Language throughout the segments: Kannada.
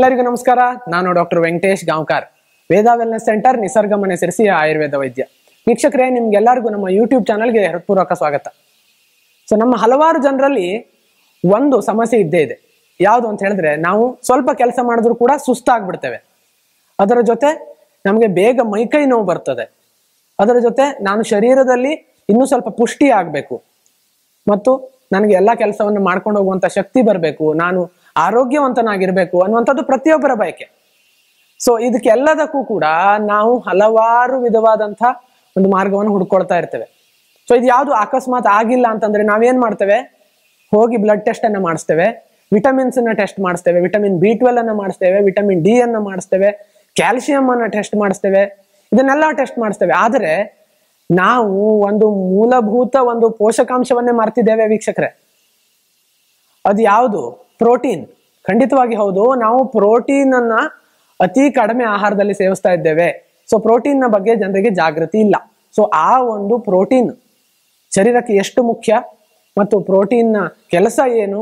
ಎಲ್ಲರಿಗೂ ನಮಸ್ಕಾರ. ನಾನು doctor Venkatesh Gaonkar. Veda wellness centre Nisarga Mane ಸೇರಿಸಿ ಆಯುರ್ವೇದ ವೈದ್ಯ. ವೀಕ್ಷಕರೇ, ನಿಮ್ಗೆಲ್ಲರಿಗೂ ನಮ್ಮ ಯೂಟ್ಯೂಬ್ ಚಾನಲ್ಗೆ ಹೃತ್ಪೂರ್ವಕ ಸ್ವಾಗತ. ಸೊ ನಮ್ಮ ಹಲವಾರು ಜನರಲ್ಲಿ ಒಂದು ಸಮಸ್ಯೆ ಇದ್ದೇ ಇದೆ. ಯಾವುದು ಅಂತ ಹೇಳಿದ್ರೆ, ನಾವು ಸ್ವಲ್ಪ ಕೆಲಸ ಮಾಡಿದ್ರು ಕೂಡ ಸುಸ್ತಾಗ್ಬಿಡ್ತೇವೆ. ಅದರ ಜೊತೆ ನಮಗೆ ಬೇಗ ಮೈಕೈ ನೋವು ಬರ್ತದೆ. ಅದರ ಜೊತೆ ನಾನು ಶರೀರದಲ್ಲಿ ಇನ್ನೂ ಸ್ವಲ್ಪ ಪುಷ್ಟಿ ಆಗಬೇಕು. ಮತ್ತು ನನಗೆ ಎಲ್ಲ ಕೆಲಸವನ್ನು ಮಾಡ್ಕೊಂಡು ಹೋಗುವಂಥ ಶಕ್ತಿ ಬರಬೇಕು. ನಾನು ಆರೋಗ್ಯವಂತನಾಗಿರ್ಬೇಕು ಅನ್ನುವಂಥದ್ದು ಪ್ರತಿಯೊಬ್ಬರ ಬಯಕೆ. ಸೊ ಇದಕ್ಕೆಲ್ಲದಕ್ಕೂ ಕೂಡ ನಾವು ಹಲವಾರು ವಿಧವಾದಂಥ ಒಂದು ಮಾರ್ಗವನ್ನು ಹುಡ್ಕೊಳ್ತಾ ಇರ್ತೇವೆ. ಸೊ ಇದು ಯಾವುದು ಅಕಸ್ಮಾತ್ ಆಗಿಲ್ಲ ಅಂತಂದ್ರೆ ನಾವೇನ್ ಮಾಡ್ತೇವೆ? ಹೋಗಿ ಬ್ಲಡ್ ಟೆಸ್ಟ್ ಅನ್ನ ಮಾಡಿಸ್ತೇವೆ. ವಿಟಮಿನ್ಸ್ ಅನ್ನ ಟೆಸ್ಟ್ ಮಾಡಿಸ್ತೇವೆ. ವಿಟಮಿನ್ ಬಿ ಟ್ವೆಲ್ ಅನ್ನ ಮಾಡಿಸ್ತೇವೆ. ವಿಟಮಿನ್ ಡಿ ಅನ್ನ ಮಾಡಿಸ್ತೇವೆ. ಕ್ಯಾಲ್ಸಿಯಂ ಅನ್ನ ಟೆಸ್ಟ್ ಮಾಡಿಸ್ತೇವೆ. ಇದನ್ನೆಲ್ಲ ಟೆಸ್ಟ್ ಮಾಡಿಸ್ತೇವೆ. ಆದರೆ ನಾವು ಒಂದು ಮೂಲಭೂತ ಒಂದು ಪೋಷಕಾಂಶವನ್ನೇ ಮಾರ್ತಿದ್ದೇವೆ ವೀಕ್ಷಕರೇ. ಅದು ಯಾವುದು? ಪ್ರೋಟೀನ್. ಖಂಡಿತವಾಗಿ ಹೌದು. ನಾವು ಪ್ರೋಟೀನ್ ಅನ್ನ ಅತಿ ಕಡಿಮೆ ಆಹಾರದಲ್ಲಿ ಸೇವಿಸ್ತಾ ಇದ್ದೇವೆ. ಸೊ ಪ್ರೋಟೀನ್ನ ಬಗ್ಗೆ ಜನರಿಗೆ ಜಾಗೃತಿ ಇಲ್ಲ. ಸೊ ಆ ಒಂದು ಪ್ರೋಟೀನ್ ಶರೀರಕ್ಕೆ ಎಷ್ಟು ಮುಖ್ಯ ಮತ್ತು ಪ್ರೋಟೀನ್ನ ಕೆಲಸ ಏನು?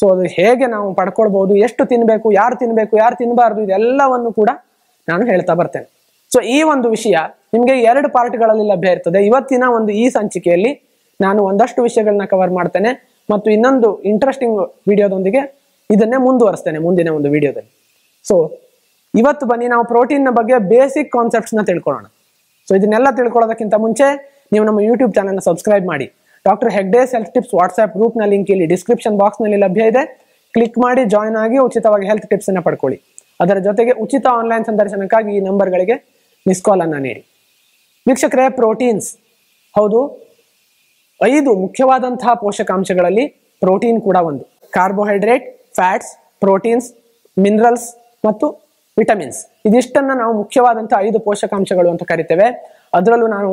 ಸೊ ಅದು ಹೇಗೆ ನಾವು ಪಡ್ಕೊಳ್ಬಹುದು ಎಷ್ಟು ತಿನ್ಬೇಕು? ಯಾರು ತಿನ್ಬೇಕು? ಯಾರು ತಿನ್ನಬಾರ್ದು ಇದೆಲ್ಲವನ್ನು ಕೂಡ ನಾನು ಹೇಳ್ತಾ ಬರ್ತೇನೆ. ಸೊ ಈ ಒಂದು ವಿಷಯ ನಿಮಗೆ ಎರಡು ಪಾರ್ಟ್ಗಳಲ್ಲಿ ಲಭ್ಯ ಇರ್ತದೆ. ಇವತ್ತಿನ ಒಂದು ಈ ಸಂಚಿಕೆಯಲ್ಲಿ ನಾನು ಒಂದಷ್ಟು ವಿಷಯಗಳನ್ನ ಕವರ್ ಮಾಡ್ತೇನೆ. ಮತ್ತು ಇನ್ನೊಂದು ಇಂಟ್ರೆಸ್ಟಿಂಗ್ ವಿಡಿಯೋದೊಂದಿಗೆ ಇದನ್ನೇ ಮುಂದುವರಿಸ್ತೇನೆ, ಮುಂದಿನ ಒಂದು ವಿಡಿಯೋದಲ್ಲಿ ಸೊ ಇವತ್ತು ಬನ್ನಿ, ನಾವು ಪ್ರೋಟೀನ್ನ ಬಗ್ಗೆ ಬೇಸಿಕ್ ಕಾನ್ಸೆಪ್ಟ್ಸ್ನ ತಿಳ್ಕೊಳ್ಳೋಣ. ಸೊ ಇದನ್ನೆಲ್ಲ ತಿಳ್ಕೊಳ್ಳೋದಕ್ಕಿಂತ ಮುಂಚೆ ನೀವು ನಮ್ಮ ಯೂಟ್ಯೂಬ್ ಚಾನಲ್ನ ಸಬ್ಸ್ಕ್ರೈಬ್ ಮಾಡಿ. Doctor Hegde's self tips WhatsApp ಗ್ರೂಪ್ನ ಲಿಂಕ್ ಇಲ್ಲಿ ಡಿಸ್ಕ್ರಿಪ್ಷನ್ ಬಾಕ್ಸ್ನಲ್ಲಿ ಲಭ್ಯ ಇದೆ. ಕ್ಲಿಕ್ ಮಾಡಿ ಜಾಯ್ನ್ ಆಗಿ ಉಚಿತವಾಗಿ ಹೆಲ್ತ್ ಟಿಪ್ಸ್ ಅನ್ನ ಪಡ್ಕೊಳ್ಳಿ. ಅದರ ಜೊತೆಗೆ ಉಚಿತ ಆನ್ಲೈನ್ ಸಂದರ್ಶನಕ್ಕಾಗಿ ಈ ನಂಬರ್ಗಳಿಗೆ ಮಿಸ್ ಕಾಲನ್ನು ನೀಡಿ. ವೀಕ್ಷಕರೇ ಪ್ರೋಟೀನ್ಸ್ ಹೌದು ಐದು ಮುಖ್ಯವಾದಂತಹ ಪೋಷಕಾಂಶಗಳಲ್ಲಿ ಪ್ರೋಟೀನ್ ಕೂಡ ಒಂದು. ಕಾರ್ಬೋಹೈಡ್ರೇಟ್, ಫ್ಯಾಟ್ಸ್, ಪ್ರೋಟೀನ್ಸ್, ಮಿನರಲ್ಸ್ ಮತ್ತು ವಿಟಮಿನ್ಸ್. ಇದಿಷ್ಟನ್ನ ನಾವು ಮುಖ್ಯವಾದಂತಹ ಐದು ಪೋಷಕಾಂಶಗಳು ಅಂತ ಕರಿತೇವೆ. ಅದರಲ್ಲೂ ನಾವು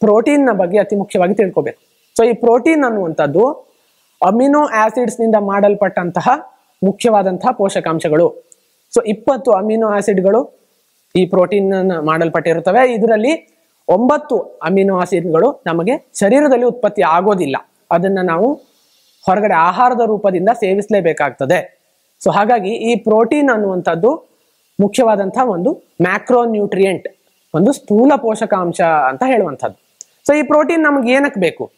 ಪ್ರೋಟೀನ್ನ ಬಗ್ಗೆ ಅತಿ ಮುಖ್ಯವಾಗಿ ತಿಳ್ಕೊಬೇಕು. ಸೊ ಈ ಪ್ರೋಟೀನ್ ಅನ್ನುವಂಥದ್ದು ಅಮಿನೋ ಆಸಿಡ್ಸ್ನಿಂದ ಮಾಡಲ್ಪಟ್ಟಂತಹ ಮುಖ್ಯವಾದಂತಹ ಪೋಷಕಾಂಶಗಳು. ಸೊ ಇಪ್ಪತ್ತು ಅಮಿನೋ ಆಸಿಡ್ಗಳು ಈ ಪ್ರೋಟೀನ್ ಮಾಡಲ್ಪಟ್ಟಿರುತ್ತವೆ. ಇದರಲ್ಲಿ ಒಂಬತ್ತು ಅಮಿನೋ ಆಸಿಡ್ಗಳು ನಮಗೆ ಶರೀರದಲ್ಲಿ ಉತ್ಪತ್ತಿ ಆಗೋದಿಲ್ಲ. ಅದನ್ನ ನಾವು ಹೊರಗಡೆ ಆಹಾರದ ರೂಪದಿಂದ ಸೇವಿಸಲೇಬೇಕಾಗ್ತದೆ. ಸೊ ಹಾಗಾಗಿ ಈ ಪ್ರೋಟೀನ್ ಅನ್ನುವಂಥದ್ದು ಮುಖ್ಯವಾದಂತಹ ಒಂದು ಮ್ಯಾಕ್ರೋ ನ್ಯೂಟ್ರಿಯೆಂಟ್ ಒಂದು ಸ್ಥೂಲ ಪೋಷಕಾಂಶ ಅಂತ ಹೇಳುವಂಥದ್ದು. ಸೊ ಈ ಪ್ರೋಟೀನ್ ನಮ್ಗೆ ಏನಕ್ಕೆ ಬೇಕು?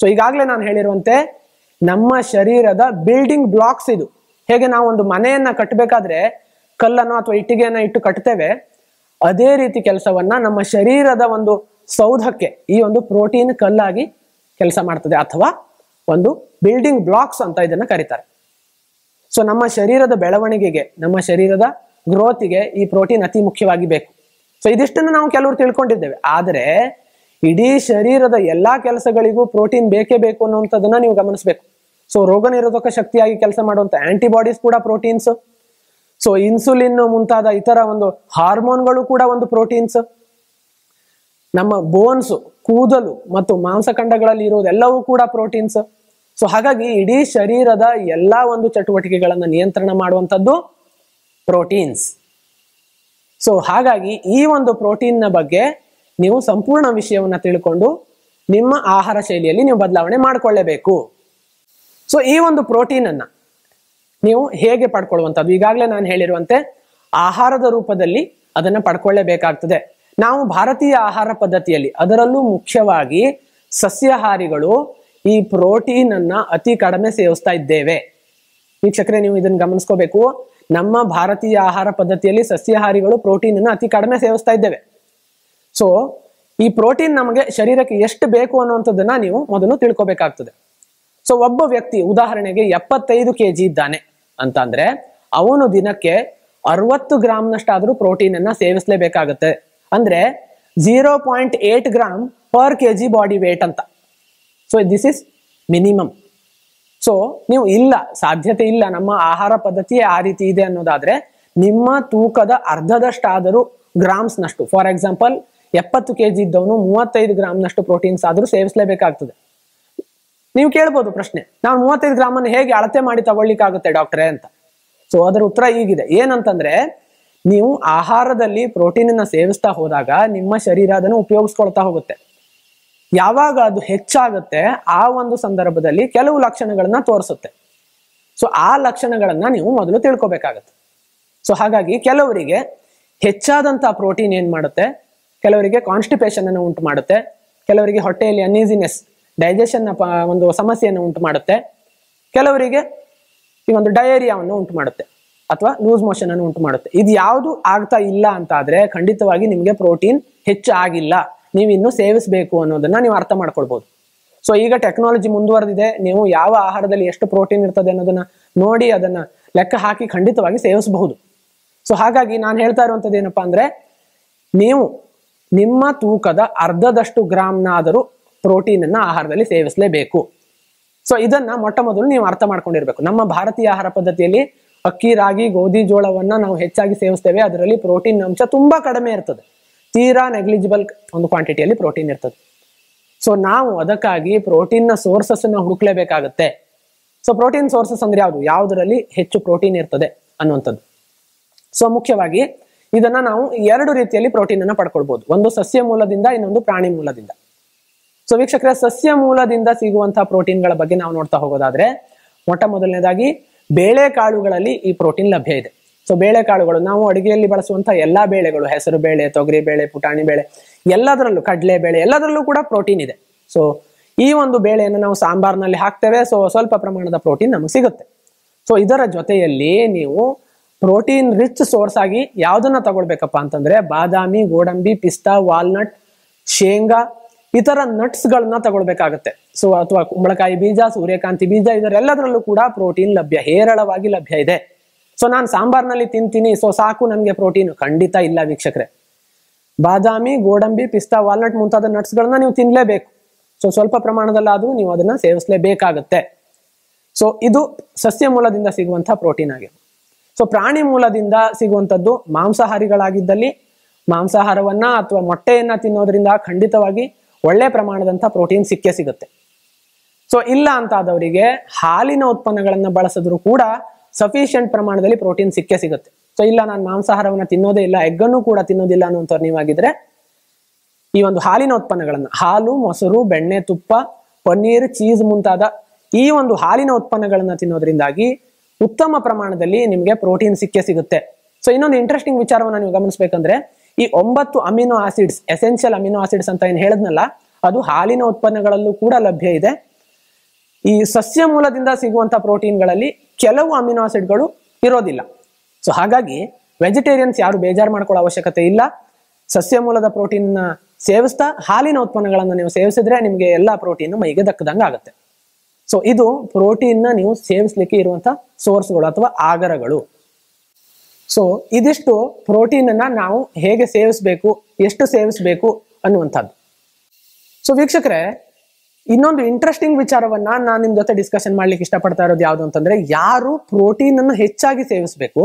ಸೊ ಈಗಾಗಲೇ ನಾನು ಹೇಳಿರುವಂತೆ ನಮ್ಮ ಶರೀರದ ಬಿಲ್ಡಿಂಗ್ ಬ್ಲಾಕ್ಸ್ ಇದು. ಹೇಗೆ ನಾವು ಒಂದು ಮನೆಯನ್ನ ಕಟ್ಟಬೇಕಾದ್ರೆ ಕಲ್ಲನ್ನು ಅಥವಾ ಇಟ್ಟಿಗೆಯನ್ನ ಇಟ್ಟು ಕಟ್ತೇವೆ ಅದೇ ರೀತಿ ಕೆಲಸವನ್ನ ನಮ್ಮ ಶರೀರದ ಒಂದು ಸೌಧಕ್ಕೆ ಈ ಒಂದು ಪ್ರೋಟೀನ್ ಕಲ್ಲಾಗಿ ಕೆಲಸ ಮಾಡ್ತದೆ ಅಥವಾ ಒಂದು ಬಿಲ್ಡಿಂಗ್ ಬ್ಲಾಕ್ಸ್ ಅಂತ ಇದನ್ನ ಕರೀತಾರೆ. ಸೊ ನಮ್ಮ ಶರೀರದ ಬೆಳವಣಿಗೆಗೆ, ನಮ್ಮ ಶರೀರದ ಗ್ರೋತಿಗೆ ಈ ಪ್ರೋಟೀನ್ ಅತಿ ಮುಖ್ಯವಾಗಿ ಬೇಕು. ಸೊ ಇದಿಷ್ಟನ್ನು ನಾವು ಕೆಲವರು ತಿಳ್ಕೊಂಡಿದ್ದೇವೆ. ಆದರೆ, ಇಡೀ ಶರೀರದ ಎಲ್ಲಾ ಕೆಲಸಗಳಿಗೂ ಪ್ರೋಟೀನ್ ಬೇಕೇ ಬೇಕು ಅನ್ನುವಂಥದ್ದನ್ನ ನೀವು ಗಮನಿಸಬೇಕು. ಸೊ ರೋಗ ನಿರೋಧಕ ಶಕ್ತಿಯಾಗಿ ಕೆಲಸ ಮಾಡುವಂತ ಆಂಟಿಬಾಡೀಸ್ ಕೂಡ ಪ್ರೋಟೀನ್ಸ್ ಸೊ ಇನ್ಸುಲಿನ್ ಮುಂತಾದ ಇತರ ಒಂದು ಹಾರ್ಮೋನ್ಗಳು ಕೂಡ ಒಂದು ಪ್ರೋಟೀನ್ಸ್ ನಮ್ಮ ಬೋನ್ಸ್ ಕೂದಲು ಮತ್ತು ಮಾಂಸಖಂಡಗಳಲ್ಲಿ ಇರುವುದೆಲ್ಲವೂ ಕೂಡ ಪ್ರೋಟೀನ್ಸ್ ಸೊ ಹಾಗಾಗಿ ಇಡೀ ಶರೀರದ ಎಲ್ಲಾ ಒಂದು ಚಟುವಟಿಕೆಗಳನ್ನು ನಿಯಂತ್ರಣ ಮಾಡುವಂಥದ್ದು ಪ್ರೋಟೀನ್ಸ್ ಸೊ ಹಾಗಾಗಿ ಈ ಒಂದು ಪ್ರೋಟೀನ್ನ ಬಗ್ಗೆ ನೀವು ಸಂಪೂರ್ಣ ವಿಷಯವನ್ನ ತಿಳ್ಕೊಂಡು ನಿಮ್ಮ ಆಹಾರ ಶೈಲಿಯಲ್ಲಿ ನೀವು ಬದಲಾವಣೆ ಮಾಡಿಕೊಳ್ಳಬೇಕು. ಸೊ ಈ ಒಂದು ಪ್ರೋಟೀನ್ ಅನ್ನ ನೀವು ಹೇಗೆ ಪಡ್ಕೊಳ್ಳುವಂಥದ್ದು? ಈಗಾಗಲೇ ನಾನು ಹೇಳಿರುವಂತೆ ಆಹಾರದ ರೂಪದಲ್ಲಿ ಅದನ್ನ ಪಡ್ಕೊಳ್ಳೇಬೇಕಾಗ್ತದೆ. ನಾವು ಭಾರತೀಯ ಆಹಾರ ಪದ್ಧತಿಯಲ್ಲಿ ಅದರಲ್ಲೂ ಮುಖ್ಯವಾಗಿ ಸಸ್ಯಾಹಾರಿಗಳು ಈ ಪ್ರೋಟೀನ್ ಅನ್ನ ಅತಿ ಕಡಿಮೆ ಸೇವಿಸ್ತಾ ಇದ್ದೇವೆ. ವೀಕ್ಷಕರೇ, ನೀವು ಇದನ್ನ ಗಮನಿಸ್ಕೋಬೇಕು. ನಮ್ಮ ಭಾರತೀಯ ಆಹಾರ ಪದ್ಧತಿಯಲ್ಲಿ ಸಸ್ಯಾಹಾರಿಗಳು ಪ್ರೋಟೀನ್ ಅನ್ನ ಅತಿ ಕಡಿಮೆ ಸೇವಿಸ್ತಾ ಇದ್ದೇವೆ. ಸೊ ಈ ಪ್ರೋಟೀನ್ ನಮಗೆ ಶರೀರಕ್ಕೆ ಎಷ್ಟು ಬೇಕು ಅನ್ನುವಂಥದ್ದನ್ನ ನೀವು ಮೊದಲು ತಿಳ್ಕೊಬೇಕಾಗ್ತದೆ. ಸೊ ಒಬ್ಬ ವ್ಯಕ್ತಿ ಉದಾಹರಣೆಗೆ ಎಪ್ಪತ್ತೈದು ಕೆ ಜಿ ಇದ್ದಾನೆ. ಅಂತ ಅಂದ್ರೆ ಅವನು ದಿನಕ್ಕೆ ಅರವತ್ತು ಗ್ರಾಮ್ನಷ್ಟಾದ್ರೂ ಪ್ರೋಟೀನ್ ಅನ್ನ ಸೇವಿಸಲೇಬೇಕಾಗತ್ತೆ. ಅಂದ್ರೆ zero point eight gram per K G body weight ಅಂತ. So this is minimum so ನೀವು ಇಲ್ಲ, ಸಾಧ್ಯತೆ ಇಲ್ಲ, ನಮ್ಮ ಆಹಾರ ಪದ್ಧತಿ ಆ ರೀತಿ ಇದೆ ಅನ್ನೋದಾದ್ರೆ ನಿಮ್ಮ ತೂಕದ ಅರ್ಧದಷ್ಟಾದರೂ ಗ್ರಾಮ್ಸ್ ನಷ್ಟು. ಫಾರ್ ಎಕ್ಸಾಂಪಲ್ ಎಪ್ಪತ್ತು ಕೆ ಜಿ ಇದ್ದವನು ಮೂವತ್ತೈದು ಗ್ರಾಮ್ನಷ್ಟು ಪ್ರೋಟೀನ್ಸ್ ಆದರೂ ಸೇವಿಸಲೇಬೇಕಾಗ್ತದೆ. ನೀವು ಕೇಳ್ಬೋದು ಪ್ರಶ್ನೆ. ನಾನು ಮೂವತ್ತೈದು ಗ್ರಾಮ್ ಅನ್ನು ಹೇಗೆ ಅಳತೆ ಮಾಡಿ ತಗೊಳ್ಳಿಕ್ಕಾಗುತ್ತೆ ಡಾಕ್ಟ್ರೇ ಅಂತ. ಸೊ ಅದರ ಉತ್ತರ ಈಗಿದೆ ಏನಂತಂದ್ರೆ, ನೀವು ಆಹಾರದಲ್ಲಿ ಪ್ರೋಟೀನ್ ಅನ್ನ ಸೇವಿಸ್ತಾ ಹೋದಾಗ ನಿಮ್ಮ ಶರೀರ ಅದನ್ನು ಉಪಯೋಗಿಸ್ಕೊಳ್ತಾ ಹೋಗುತ್ತೆ. ಯಾವಾಗ ಅದು ಹೆಚ್ಚಾಗುತ್ತೆ, ಆ ಒಂದು ಸಂದರ್ಭದಲ್ಲಿ ಕೆಲವು ಲಕ್ಷಣಗಳನ್ನ ತೋರಿಸುತ್ತೆ. ಸೊ ಆ ಲಕ್ಷಣಗಳನ್ನ ನೀವು ಮೊದಲು ತಿಳ್ಕೊಬೇಕಾಗತ್ತೆ. ಸೊ ಹಾಗಾಗಿ ಕೆಲವರಿಗೆ ಹೆಚ್ಚಾದಂತ ಪ್ರೋಟೀನ್ ಏನ್ ಮಾಡುತ್ತೆ? ಕೆಲವರಿಗೆ ಕಾನ್ಸ್ಟಿಪೇಷನ್ ಅನ್ನು ಉಂಟು ಮಾಡುತ್ತೆ ಕೆಲವರಿಗೆ ಹೊಟ್ಟೆಯಲ್ಲಿ ಅನ್ಈಸಿನೆಸ್ ಡೈಜೆಷನ್ ಒಂದು ಸಮಸ್ಯೆಯನ್ನು ಉಂಟು ಮಾಡುತ್ತೆ. ಕೆಲವರಿಗೆ ಈ ಒಂದು ಡಯೇರಿಯಾವನ್ನು ಉಂಟು ಮಾಡುತ್ತೆ ಅಥವಾ ಲೂಸ್ ಮೋಷನ್ ಅನ್ನು ಉಂಟು ಮಾಡುತ್ತೆ. ಇದು ಯಾವುದು ಆಗ್ತಾ ಇಲ್ಲ ಅಂತ ಆದ್ರೆ ಖಂಡಿತವಾಗಿ ನಿಮಗೆ ಪ್ರೋಟೀನ್ ಹೆಚ್ಚು ಆಗಿಲ್ಲ. ನೀವು ಇನ್ನು ಸೇವಿಸಬೇಕು ಅನ್ನೋದನ್ನ ನೀವು ಅರ್ಥ ಮಾಡ್ಕೊಳ್ಬಹುದು ಸೊ ಈಗ ಟೆಕ್ನಾಲಜಿ ಮುಂದುವರೆದಿದೆ. ನೀವು ಯಾವ ಆಹಾರದಲ್ಲಿ ಎಷ್ಟು ಪ್ರೋಟೀನ್ ಇರ್ತದೆ ಅನ್ನೋದನ್ನ ನೋಡಿ ಅದನ್ನ ಲೆಕ್ಕ ಹಾಕಿ ಖಂಡಿತವಾಗಿ ಸೇವಿಸಬಹುದು. ಸೊ ಹಾಗಾಗಿ ನಾನು ಹೇಳ್ತಾ ಇರುವಂತದ್ದು ಏನಪ್ಪಾ ಅಂದ್ರೆ, ನೀವು ನಿಮ್ಮ ತೂಕದ ಅರ್ಧದಷ್ಟು ಗ್ರಾಮ್ನಾದರೂ ಪ್ರೋಟೀನ್ ಅನ್ನ ಆಹಾರದಲ್ಲಿ ಸೇವಿಸಲೇಬೇಕು. ಸೊ ಇದನ್ನ ಮೊಟ್ಟ ಮೊದಲು ನೀವು ಅರ್ಥ ಮಾಡ್ಕೊಂಡಿರ್ಬೇಕು. ನಮ್ಮ ಭಾರತೀಯ ಆಹಾರ ಪದ್ಧತಿಯಲ್ಲಿ ಅಕ್ಕಿ, ರಾಗಿ, ಗೋಧಿ, ಜೋಳವನ್ನ ನಾವು ಹೆಚ್ಚಾಗಿ ಸೇವಿಸ್ತೇವೆ. ಅದರಲ್ಲಿ ಪ್ರೋಟೀನ್ ಅಂಶ ತುಂಬಾ ಕಡಿಮೆ ಇರ್ತದೆ. ತೀರಾ ನೆಗ್ಲಿಜಿಬಲ್ ಒಂದು ಕ್ವಾಂಟಿಟಿಯಲ್ಲಿ ಪ್ರೋಟೀನ್ ಇರ್ತದೆ. ಸೊ ನಾವು ಅದಕ್ಕಾಗಿ ಪ್ರೋಟೀನ್ನ ಸೋರ್ಸಸ್ ಅನ್ನ ಹುಡುಕ್ಲೇಬೇಕಾಗತ್ತೆ. ಸೊ ಪ್ರೋಟೀನ್ ಸೋರ್ಸಸ್ ಅಂದ್ರೆ ಯಾವುದು? ಯಾವುದರಲ್ಲಿ ಹೆಚ್ಚು ಪ್ರೋಟೀನ್ ಇರ್ತದೆ ಅನ್ನುವಂಥದ್ದು. ಸೊ ಮುಖ್ಯವಾಗಿ ಇದನ್ನ ನಾವು ಎರಡು ರೀತಿಯಲ್ಲಿ ಪ್ರೋಟೀನ್ ಅನ್ನ ಪಡ್ಕೊಳ್ಬಹುದು ಒಂದು ಸಸ್ಯ ಮೂಲದಿಂದ, ಇನ್ನೊಂದು ಪ್ರಾಣಿ ಮೂಲದಿಂದ. ಸೊ ವೀಕ್ಷಕರ, ಸಸ್ಯ ಮೂಲದಿಂದ ಸಿಗುವಂತಹ ಪ್ರೋಟೀನ್ಗಳ ಬಗ್ಗೆ ನಾವು ನೋಡ್ತಾ ಹೋಗೋದಾದ್ರೆ, ಮೊಟ್ಟ ಮೊದಲನೇದಾಗಿ ಬೇಳೆಕಾಳುಗಳಲ್ಲಿ ಈ ಪ್ರೋಟೀನ್ ಲಭ್ಯ ಇದೆ. ಸೊ ಬೇಳೆಕಾಳುಗಳು, ನಾವು ಅಡುಗೆಯಲ್ಲಿ ಬಳಸುವಂತಹ ಎಲ್ಲಾ ಬೇಳೆಗಳು, ಹೆಸರು ಬೇಳೆ, ತೊಗರಿ ಬೇಳೆ, ಪುಟಾಣಿ ಬೇಳೆ, ಎಲ್ಲದರಲ್ಲೂ, ಕಡಲೆ ಬೇಳೆ, ಎಲ್ಲದರಲ್ಲೂ ಕೂಡ ಪ್ರೋಟೀನ್ ಇದೆ. ಸೊ ಈ ಒಂದು ಬೇಳೆಯನ್ನು ನಾವು ಸಾಂಬಾರ್ನಲ್ಲಿ ಹಾಕ್ತೇವೆ. ಸೊ ಸ್ವಲ್ಪ ಪ್ರಮಾಣದ ಪ್ರೋಟೀನ್ ನಮಗೆ ಸಿಗುತ್ತೆ. ಸೊ ಇದರ ಜೊತೆಯಲ್ಲಿ ನೀವು ಪ್ರೋಟೀನ್ ರಿಚ್ ಸೋರ್ಸ್ ಆಗಿ ಯಾವ್ದನ್ನ ತಗೊಳ್ಬೇಕಪ್ಪ ಅಂತಂದ್ರೆ, ಬಾದಾಮಿ, ಗೋಡಂಬಿ, ಪಿಸ್ತಾ, ವಾಲ್ನಟ್, ಶೇಂಗಾ ಇತರ ನಟ್ಸ್ ಗಳನ್ನ ತಗೊಳ್ಬೇಕಾಗತ್ತೆ. ಸೊ ಅಥವಾ ಕುಂಬಳಕಾಯಿ ಬೀಜ, ಸೂರ್ಯಕಾಂತಿ ಬೀಜ ಇದರೆಲ್ಲದರಲ್ಲೂ ಕೂಡ ಪ್ರೋಟೀನ್ ಲಭ್ಯ, ಹೇರಳವಾಗಿ ಲಭ್ಯ ಇದೆ. ಸೊ ನಾನು ಸಾಂಬಾರ್ನಲ್ಲಿ ತಿಂತೀನಿ ಸೊ ಸಾಕು ನನಗೆ ಪ್ರೋಟೀನ್ ಖಂಡಿತ ಇಲ್ಲ ವೀಕ್ಷಕರೆ. ಬಾದಾಮಿ, ಗೋಡಂಬಿ, ಪಿಸ್ತಾ ವಾಲ್ನಟ್ ಮುಂತಾದ ನಟ್ಸ್ಗಳನ್ನ ಗಳನ್ನ ನೀವು ತಿನ್ಲೇಬೇಕು. ಸೊ ಸ್ವಲ್ಪ ಪ್ರಮಾಣದಲ್ಲಾದರೂ ನೀವು ಅದನ್ನ ಸೇವಿಸಲೇಬೇಕಾಗತ್ತೆ. ಸೊ ಇದು ಸಸ್ಯ ಮೂಲದಿಂದ ಸಿಗುವಂತಹ ಪ್ರೋಟೀನ್ ಆಗಿದೆ. ಸೊ ಪ್ರಾಣಿ ಮೂಲದಿಂದ ಸಿಗುವಂಥದ್ದು ಮಾಂಸಾಹಾರಿಗಳಾಗಿದ್ದಲ್ಲಿ ಮಾಂಸಾಹಾರವನ್ನ ಅಥವಾ ಮೊಟ್ಟೆಯನ್ನ ತಿನ್ನೋದ್ರಿಂದ ಖಂಡಿತವಾಗಿ ಒಳ್ಳೆ ಪ್ರಮಾಣದಂತಹ ಪ್ರೋಟೀನ್ ಸಿಕ್ಕೇ ಸಿಗುತ್ತೆ. ಸೊ ಇಲ್ಲ ಅಂತ ಆದವರಿಗೆ ಹಾಲಿನ ಉತ್ಪನ್ನಗಳನ್ನ ಬಳಸಿದ್ರು ಕೂಡ ಸಫಿಶಿಯಂಟ್ ಪ್ರಮಾಣದಲ್ಲಿ ಪ್ರೋಟೀನ್ ಸಿಕ್ಕೇ ಸಿಗುತ್ತೆ. ಸೊ ಇಲ್ಲ ನಾನು ಮಾಂಸಾಹಾರವನ್ನ ತಿನ್ನೋದೇ ಇಲ್ಲ ಎಗ್ಗನ್ನು ಕೂಡ ತಿನ್ನೋದಿಲ್ಲ ಅನ್ನುವಂಥವ್ರು ನೀವಾಗಿದ್ರೆ ಈ ಒಂದು ಹಾಲಿನ ಉತ್ಪನ್ನಗಳನ್ನು, ಹಾಲು, ಮೊಸರು, ಬೆಣ್ಣೆ, ತುಪ್ಪ, ಪನ್ನೀರ್ ಚೀಸ್ ಮುಂತಾದ ಈ ಒಂದು ಹಾಲಿನ ಉತ್ಪನ್ನಗಳನ್ನು ತಿನ್ನೋದ್ರಿಂದಾಗಿ ಉತ್ತಮ ಪ್ರಮಾಣದಲ್ಲಿ ನಿಮಗೆ ಪ್ರೋಟೀನ್ ಸಿಕ್ಕೇ ಸಿಗುತ್ತೆ. ಸೊ ಇನ್ನೊಂದು ಇಂಟ್ರೆಸ್ಟಿಂಗ್ ವಿಚಾರವನ್ನ ನೀವು ಗಮನಿಸಬೇಕಂದ್ರೆ ಈ ಒಂಬತ್ತು amino acids essential amino acids ಅಂತ ಏನು ಹೇಳಿದ್ನಲ್ಲ, ಅದು ಹಾಲಿನ ಉತ್ಪನ್ನಗಳಲ್ಲೂ ಕೂಡ ಲಭ್ಯ ಇದೆ. ಈ ಸಸ್ಯ ಮೂಲದಿಂದ ಸಿಗುವಂತ ಪ್ರೋಟೀನ್ಗಳಲ್ಲಿ ಕೆಲವು ಅಮಿನೋ ಆಸಿಡ್ಗಳು ಇರೋದಿಲ್ಲ. ಸೊ ಹಾಗಾಗಿ ವೆಜಿಟೇರಿಯನ್ಸ್ ಯಾರು ಬೇಜಾರು ಮಾಡ್ಕೊಳ್ಳೋ ಅವಶ್ಯಕತೆ ಇಲ್ಲ. ಸಸ್ಯ ಮೂಲದ ಪ್ರೋಟೀನ್ನ ಸೇವಿಸ್ತಾ ಹಾಲಿನ ಉತ್ಪನ್ನಗಳನ್ನು ನೀವು ಸೇವಿಸಿದ್ರೆ ನಿಮಗೆ ಎಲ್ಲಾ ಪ್ರೋಟೀನ್ ಮೈಗೆ ದಕ್ಕದಂಗೆ ಆಗುತ್ತೆ. ಸೊ ಇದು ಪ್ರೋಟೀನ್ನ ನೀವು ಸೇವಿಸ್ಲಿಕ್ಕೆ ಇರುವಂತ ಸೋರ್ಸ್ಗಳು ಅಥವಾ ಆಗರಗಳು. ಸೊ ಇದಿಷ್ಟು ಪ್ರೋಟೀನ್ ಅನ್ನ ನಾವು ಹೇಗೆ ಸೇವಿಸಬೇಕು, ಎಷ್ಟು ಸೇವಿಸಬೇಕು ಅನ್ನುವಂಥದ್ದು. ಸೊ ವೀಕ್ಷಕರೇ, ಇನ್ನೊಂದು ಇಂಟ್ರೆಸ್ಟಿಂಗ್ ವಿಚಾರವನ್ನ ನಾನು ನಿಮ್ ಜೊತೆ ಡಿಸ್ಕಷನ್ ಮಾಡ್ಲಿಕ್ಕೆ ಇಷ್ಟಪಡ್ತಾ ಇರೋದು ಯಾವುದು ಅಂತಂದ್ರೆ, ಯಾರು ಪ್ರೋಟೀನ್ ಅನ್ನು ಹೆಚ್ಚಾಗಿ ಸೇವಿಸಬೇಕು,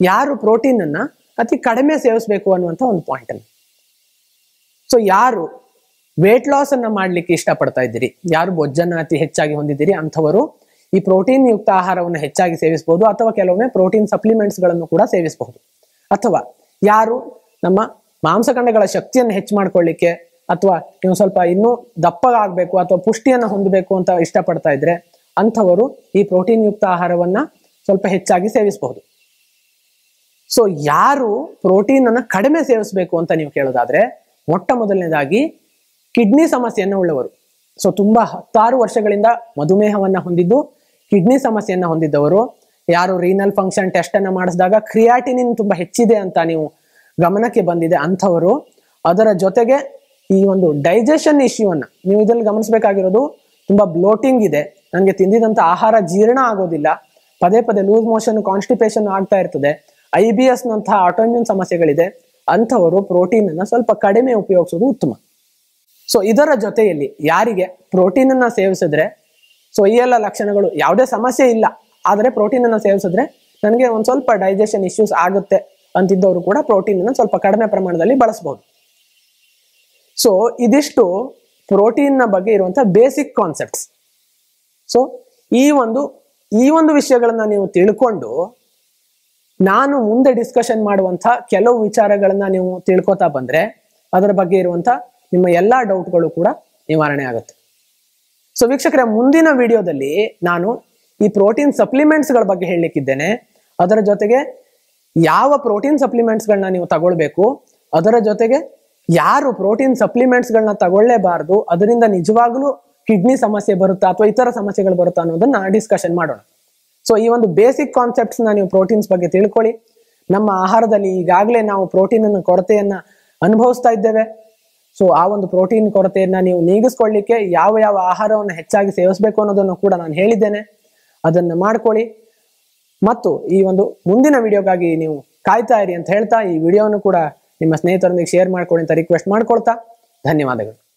ಯಾರು ಪ್ರೋಟೀನ್ ಅನ್ನ ಅತಿ ಕಡಿಮೆ ಸೇವಿಸಬೇಕು ಅನ್ನುವಂಥ ಒಂದು ಪಾಯಿಂಟ್ ಅನ್ನು ಸೊ ಯಾರು ವೇಟ್ ಲಾಸ್ ಅನ್ನ ಮಾಡ್ಲಿಕ್ಕೆ ಇಷ್ಟಪಡ್ತಾ ಇದ್ದೀರಿ, ಯಾರು ಬೊಜ್ಜನ್ನ ಅತಿ ಹೆಚ್ಚಾಗಿ ಹೊಂದಿದ್ದೀರಿ ಅಂಥವರು ಈ ಪ್ರೋಟೀನ್ ಯುಕ್ತ ಆಹಾರವನ್ನು ಹೆಚ್ಚಾಗಿ ಸೇವಿಸಬಹುದು ಅಥವಾ ಕೆಲವೊಮ್ಮೆ ಪ್ರೋಟೀನ್ ಸಪ್ಲಿಮೆಂಟ್ಸ್ಗಳನ್ನು ಕೂಡ ಸೇವಿಸಬಹುದು. ಅಥವಾ ಯಾರು ನಮ್ಮ ಮಾಂಸಖಂಡಗಳ ಶಕ್ತಿಯನ್ನು ಹೆಚ್ಚು ಮಾಡ್ಕೊಳ್ಳಿಕ್ಕೆ ಅಥವಾ ನೀವು ಸ್ವಲ್ಪ ಇನ್ನೂ ದಪ್ಪಗಾಗಬೇಕು ಅಥವಾ ಪುಷ್ಟಿಯನ್ನು ಹೊಂದಬೇಕು ಅಂತ ಇಷ್ಟಪಡ್ತಾ ಇದ್ರೆ ಅಂಥವರು ಈ ಪ್ರೋಟೀನ್ ಯುಕ್ತ ಆಹಾರವನ್ನ ಸ್ವಲ್ಪ ಹೆಚ್ಚಾಗಿ ಸೇವಿಸಬಹುದು. ಸೊ ಯಾರು ಪ್ರೋಟೀನ್ ಅನ್ನ ಕಡಿಮೆ ಸೇವಿಸಬೇಕು ಅಂತ ನೀವು ಕೇಳೋದಾದ್ರೆ ಮೊಟ್ಟ ಮೊದಲನೇದಾಗಿ ಕಿಡ್ನಿ ಸಮಸ್ಯೆಯನ್ನು ಉಳ್ಳವರು. ಸೊ ತುಂಬಾ ಹತ್ತಾರು ವರ್ಷಗಳಿಂದ ಮಧುಮೇಹವನ್ನ ಹೊಂದಿದ್ದು ಕಿಡ್ನಿ ಸಮಸ್ಯೆಯನ್ನ ಹೊಂದಿದ್ದವರು ಯಾರು ರೀನಲ್ ಫಂಕ್ಷನ್ ಟೆಸ್ಟ್ ಅನ್ನ ಮಾಡಿಸಿದಾಗ ಕ್ರಿಯಾಟಿನಿನ್ ತುಂಬಾ ಹೆಚ್ಚಿದೆ ಅಂತ ನೀವು ಗಮನಕ್ಕೆ ಬಂದಿದೆ ಅಂಥವರು. ಅದರ ಜೊತೆಗೆ ಈ ಒಂದು ಡೈಜೆಷನ್ ಇಶ್ಯೂ ಅನ್ನ ನೀವು ಇದರಲ್ಲಿ ಗಮನಿಸಬೇಕಾಗಿರೋದು ತುಂಬಾ ಬ್ಲೋಟಿಂಗ್ ಇದೆ. ನನಗೆ ತಿಂದಿದಂತ ಆಹಾರ ಜೀರ್ಣ ಆಗೋದಿಲ್ಲ. ಪದೇ ಪದೇ ಲೂಸ್ ಮೋಷನ್ ಕಾನ್ಸ್ಟಿಪೇಷನ್ ಆಗ್ತಾ ಇರ್ತದೆ. ಐ ಬಿ ಎಸ್ ನಂತಹ ಆಟೋಮ್ಯೂನ್ ಸಮಸ್ಯೆಗಳಿದೆ. ಅಂಥವರು ಪ್ರೋಟೀನ್ ಅನ್ನ ಸ್ವಲ್ಪ ಕಡಿಮೆ ಉಪಯೋಗಿಸೋದು ಉತ್ತಮ. ಸೊ ಇದರ ಜೊತೆಯಲ್ಲಿ ಯಾರಿಗೆ ಪ್ರೋಟೀನ್ ಅನ್ನ ಸೇವಿಸಿದ್ರೆ ಸೊ ಈ ಎಲ್ಲ ಲಕ್ಷಣಗಳು ಯಾವುದೇ ಸಮಸ್ಯೆ ಇಲ್ಲ. ಆದರೆ ಪ್ರೋಟೀನ್ ಅನ್ನು ಸೇವಿಸಿದ್ರೆ ನನಗೆ ಒಂದು ಸ್ವಲ್ಪ ಡೈಜೆಷನ್ ಇಶ್ಯೂಸ್ ಆಗುತ್ತೆ ಅಂತಿದ್ದವರು ಕೂಡ ಪ್ರೋಟೀನ್ ಅನ್ನು ಸ್ವಲ್ಪ ಕಡಿಮೆ ಪ್ರಮಾಣದಲ್ಲಿ ಬಳಸಬಹುದು ಸೊ ಇದಿಷ್ಟು ಪ್ರೋಟೀನ್ ಬಗ್ಗೆ ಇರುವಂತಹ ಬೇಸಿಕ್ ಕಾನ್ಸೆಪ್ಟ್ಸ್ ಸೊ ಈ ಒಂದು ಈ ಒಂದು ವಿಷಯಗಳನ್ನ ನೀವು ತಿಳ್ಕೊಂಡು ನಾನು ಮುಂದೆ ಡಿಸ್ಕಷನ್ ಮಾಡುವಂತ ಕೆಲವು ವಿಚಾರಗಳನ್ನ ನೀವು ತಿಳ್ಕೊತಾ ಬಂದ್ರೆ ಅದರ ಬಗ್ಗೆ ಇರುವಂತ ನಿಮ್ಮ ಎಲ್ಲಾ ಡೌಟ್ಗಳು ಕೂಡ ನಿವಾರಣೆ ಆಗುತ್ತೆ. ಸೊ ವೀಕ್ಷಕರ, ಮುಂದಿನ ವಿಡಿಯೋದಲ್ಲಿ ನಾನು ಈ ಪ್ರೋಟೀನ್ ಸಪ್ಲಿಮೆಂಟ್ಸ್ಗಳ ಬಗ್ಗೆ ಹೇಳಲಿಕ್ಕಿದ್ದೇನೆ. ಅದರ ಜೊತೆಗೆ ಯಾವ ಪ್ರೋಟೀನ್ ಸಪ್ಲಿಮೆಂಟ್ಸ್ಗಳನ್ನ ನೀವು ತಗೊಳ್ಬೇಕು, ಅದರ ಜೊತೆಗೆ ಯಾರು ಪ್ರೋಟೀನ್ ಸಪ್ಲಿಮೆಂಟ್ಸ್ಗಳನ್ನ ತಗೊಳ್ಳೇಬಾರದು, ಅದರಿಂದ ನಿಜವಾಗ್ಲೂ ಕಿಡ್ನಿ ಸಮಸ್ಯೆ ಬರುತ್ತಾ ಅಥವಾ ಇತರ ಸಮಸ್ಯೆಗಳು ಬರುತ್ತಾ ಅನ್ನೋದನ್ನ ಡಿಸ್ಕಷನ್ ಮಾಡೋಣ. ಸೊ ಈ ಒಂದು ಬೇಸಿಕ್ ಕಾನ್ಸೆಪ್ಟ್ಸ್ನ ನೀವು ಪ್ರೋಟೀನ್ಸ್ ಬಗ್ಗೆ ತಿಳ್ಕೊಳ್ಳಿ. ನಮ್ಮ ಆಹಾರದಲ್ಲಿ ಈಗಾಗಲೇ ನಾವು ಪ್ರೋಟೀನ್ ಕೊರತೆಯನ್ನ ಅನುಭವಿಸ್ತಾ ಇದ್ದೇವೆ. ಸೊ ಆ ಒಂದು ಪ್ರೋಟೀನ್ ಕೊರತೆಯನ್ನ ನೀವು ನೀಗಿಸ್ಕೊಳ್ಳಿಕ್ಕೆ ಯಾವ ಯಾವ ಆಹಾರವನ್ನು ಹೆಚ್ಚಾಗಿ ಸೇವಿಸಬೇಕು ಅನ್ನೋದನ್ನು ಕೂಡ ನಾನು ಹೇಳಿದ್ದೇನೆ. ಅದನ್ನು ಮಾಡ್ಕೊಳ್ಳಿ. ಮತ್ತು ಈ ಒಂದು ಮುಂದಿನ ವಿಡಿಯೋಗಾಗಿ ನೀವು ಕಾಯ್ತಾ ಇರಿ ಅಂತ ಹೇಳ್ತಾ ಈ ವಿಡಿಯೋವನ್ನು ಕೂಡ ನಿಮ್ಮ ಸ್ನೇಹಿತರೊಂದಿಗೆ ಶೇರ್ ಮಾಡ್ಕೊಳ್ಳಿ ಅಂತ ರಿಕ್ವೆಸ್ಟ್ ಮಾಡ್ಕೊಳ್ತಾ. ಧನ್ಯವಾದಗಳು.